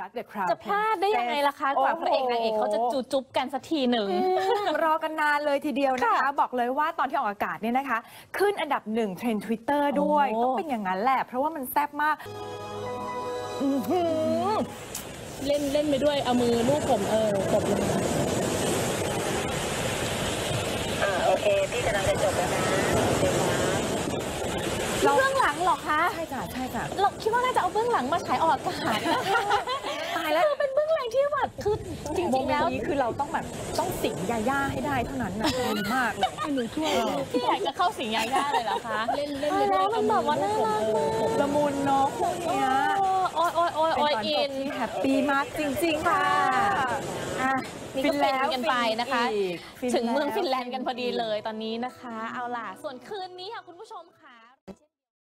รัก The Crown จะพลาดได้ยังไงล่ะคะกว่าพระเอกนางเอกเขาจะจูจุ๊บกันสักทีหนึ่ง รอกันนานเลยทีเดียวนะคะค่ะบอกเลยว่าตอนที่ออกอากาศเนี่ยนะคะ ขึ้นอันดับหนึ่งเทรนด์ทวิตเตอร์ด้วยโอ้ต้องเป็นอย่างนั้นแหละ เพราะว่ามันแซ่บมากอื้อหือเล่นเล่นไปด้วยเอามือลูบผมเออตบลงมาอ่าโอเค พี่กำลังจะจบแล้วนะโอเคครับเบื้องหลังเหรอคะ ใช่จ้ะใช่จ้ะเราคิดว่าน่าจะเอาเบื้องหลังมาฉายออกอากาศ คือจโมริงเมๆนแล้วต์นี้คือเราต้องแบบต้องสิงยาย่าให้ได้เท่านั้นนะดีมากเลยให้หนูช่วยพี่อยากจะเข้าสิงยาย่าเลยเหรอคะเล่นเล่นตาไปยด้แล้ววยมันแบบว่าเอน่ามืรักลูบผมมากละมุนเนาะคู่เนี้ยโอ้ยโอ้ยโอ้ยเป็นโอ้ยตอนจอิบนที่แฮปปี้มากจริง ๆ ค่ะอะนี่ก็ฟินกันไปนะคะอีกฟินถึงเมืองแล้วฟินแลนด์กันพอดีเลยตอนนี้นะคะ เอาล่ะ ส่วนคืนนี้ค่ะคุณผู้ชมค่ะ